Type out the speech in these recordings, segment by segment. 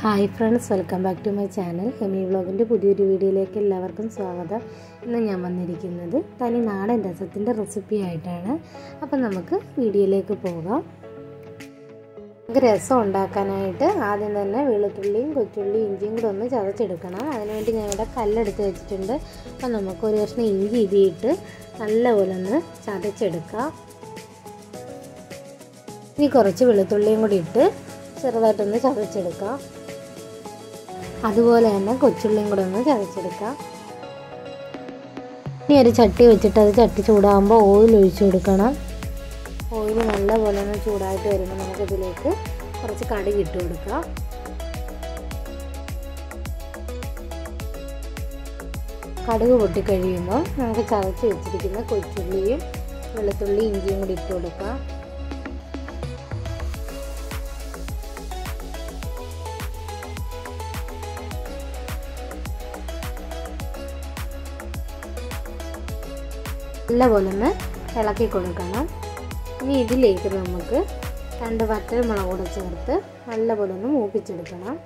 Hi friends welcome back to my channel. Hemi വ്ളോഗിന്റെ പുതിയൊരു വീഡിയോയിലേക്ക് എല്ലാവർക്കും സ്വാഗതം. ഇന്ന് ഞാൻ വന്നിരിക്കുന്നത് തനി നാടൻ രസത്തിന്റെ റെസിപ്പി ആയിട്ടാണ്. അപ്പം നമുക്ക് വീഡിയോയിലേക്ക് പോകാം. നമുക്ക് രസം ഉണ്ടാക്കാനായിട്ട് ആദ്യം തന്നെ വെളുത്തുള്ളിയും കൊച്ചുള്ളിയും ഇഞ്ചിയും കൂടെ ഒന്ന് ചതച്ചെടുക്കണം. അതിനുവേണ്ടി ഞാൻ ഇവിടെ കല്ലെടുത്ത് വെച്ചിട്ടുണ്ട്. അപ്പം നമുക്ക് ഒരു കഷ്ണം ഇഞ്ചി ഇതിയിട്ട് നല്ലപോലെ ഒന്ന് ചതച്ചെടുക്കാം. ഇനി കുറച്ച് വെളുത്തുള്ളിയും കൂടി ഇട്ട് ചെറുതായിട്ടൊന്ന് ചതച്ചെടുക്കാം. അതുപോലെ തന്നെ കൊച്ചുള്ളിയും കൂടെ ഒന്ന് ചതച്ചെടുക്കാം. ഇനി ഒരു ചട്ടി വെച്ചിട്ട് അത് ചട്ടി ചൂടാകുമ്പോൾ ഓയിൽ ഒഴിച്ചു കൊടുക്കണം. ഓയിൽ നല്ലപോലെ ഒന്ന് ചൂടായിട്ട് വരുമ്പോൾ നമുക്കിതിലേക്ക് കുറച്ച് കടുക് ഇട്ട് കൊടുക്കാം. കടുക് പൊട്ടിക്കഴിയുമ്പോൾ നമുക്ക് ചതച്ച് വെച്ചിരിക്കുന്ന കൊച്ചുള്ളിയും വെളുത്തുള്ളി ഇഞ്ചിയും കൂടി ഇട്ട് കൊടുക്കാം. നല്ലപോലെ ഒന്ന് ഇളക്കി കൊടുക്കണം. ഇനി ഇതിലേക്ക് നമുക്ക് രണ്ട് വറ്റൽ മുളക് കൂടെ ചേർത്ത് നല്ലപോലെ ഒന്ന് മൂപ്പിച്ചെടുക്കണം.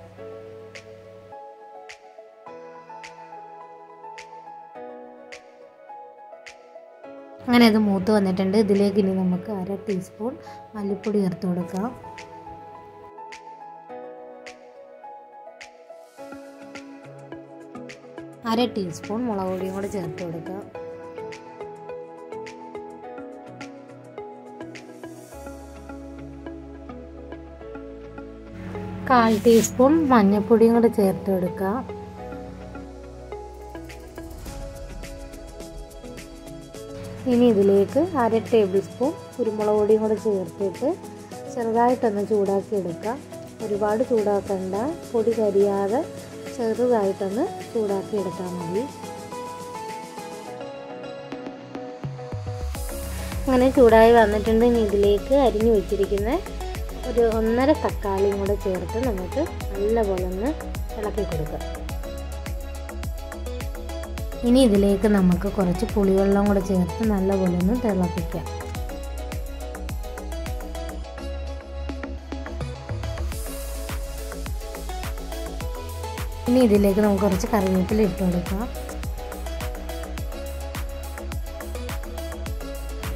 അങ്ങനെ അത് മൂത്ത് വന്നിട്ടുണ്ട്. ഇതിലേക്ക് ഇനി നമുക്ക് അര ടീസ്പൂൺ മല്ലിപ്പൊടി ചേർത്ത് കൊടുക്കാം. അര ടീസ്പൂൺ മുളക് പൊടിയും കൂടെ ചേർത്ത് കൊടുക്കുക കാൽ ടീസ്പൂൺ മഞ്ഞൾപ്പൊടിയും കൂടെ ചേർത്ത് കൊടുക്കുക. ഇനി ഇതിലേക്ക് അര ടേബിൾ സ്പൂൺ കുരുമുളക് പൊടിയും കൂടെ ചേർത്തിട്ട് ചെറുതായിട്ടൊന്ന് ചൂടാക്കി എടുക്കുക. ഒരുപാട് ചൂടാക്കണ്ട. പൊടി കരിയാതെ ചെറുതായിട്ടൊന്ന് ചൂടാക്കി എടുത്താൽ മതി. അങ്ങനെ ചൂടായി വന്നിട്ടുണ്ട്. ഇനി ഇതിലേക്ക് അരിഞ്ഞു വെച്ചിരിക്കുന്ന ഒരു ഒന്നര തക്കാളിയും കൂടെ ചേർത്ത് നമുക്ക് നല്ലപോലെ ഒന്ന് ഇളക്കി കൊടുക്കാം. ഇനി ഇതിലേക്ക് നമുക്ക് കുറച്ച് പുളിവെള്ളം കൂടെ ചേർത്ത് നല്ലപോലെ ഒന്ന് തിളപ്പിക്കാം. ഇനി ഇതിലേക്ക് നമുക്ക് കുറച്ച് കറിവേപ്പില ഇട്ട് കൊടുക്കാം.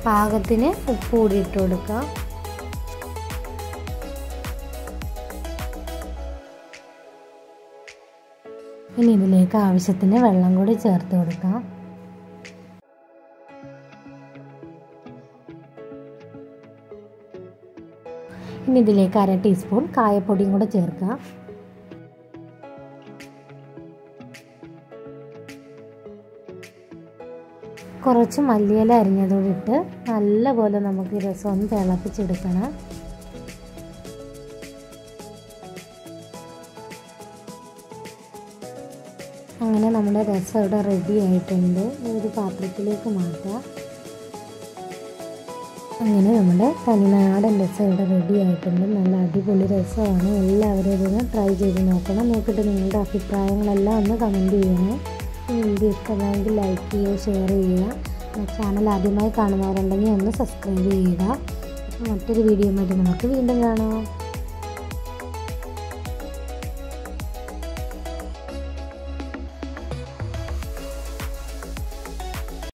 പാകത്തിന് ഉപ്പ് കൂടി ഇട്ട് കൊടുക്കാം. ഇനി ഇതിലേക്ക് ആവശ്യത്തിന് വെള്ളം കൂടി ചേർത്ത് കൊടുക്കാം. ഇനി ഇതിലേക്ക് അര ടീസ്പൂൺ കായപ്പൊടിയും കൂടെ ചേർക്കാം. കുറച്ച് മല്ലിയില അരിഞ്ഞതോടിട്ട് നല്ലപോലെ നമുക്ക് ഈ രസം ഒന്ന് തിളപ്പിച്ചെടുക്കണം. അങ്ങനെ നമ്മുടെ രസം ഇവിടെ റെഡി ആയിട്ടുണ്ട്. ഒരു പാത്രത്തിലേക്ക് മാറ്റാം. അങ്ങനെ നമ്മുടെ തനിനാടൻ രസം ഇവിടെ റെഡി ആയിട്ടുണ്ട്. നല്ല അടിപൊളി രസമാണ്. എല്ലാവരും ഇതൊന്ന് ട്രൈ ചെയ്ത് നോക്കണം. നോക്കിയിട്ട് നിങ്ങളുടെ അഭിപ്രായങ്ങളെല്ലാം ഒന്ന് കമന്റ് ഈ വീഡിയോ ഇഷ്ടമായെങ്കിൽ ലൈക്ക് ചെയ്യുക ഷെയർ ചെയ്യുക. ചാനൽ ആദ്യമായി കാണുന്നവരുണ്ടെങ്കിൽ ഒന്ന് സബ്സ്ക്രൈബ് ചെയ്യുക. മറ്റൊരു വീഡിയോ ആയിട്ട് നമുക്ക് വീണ്ടും കാണാം.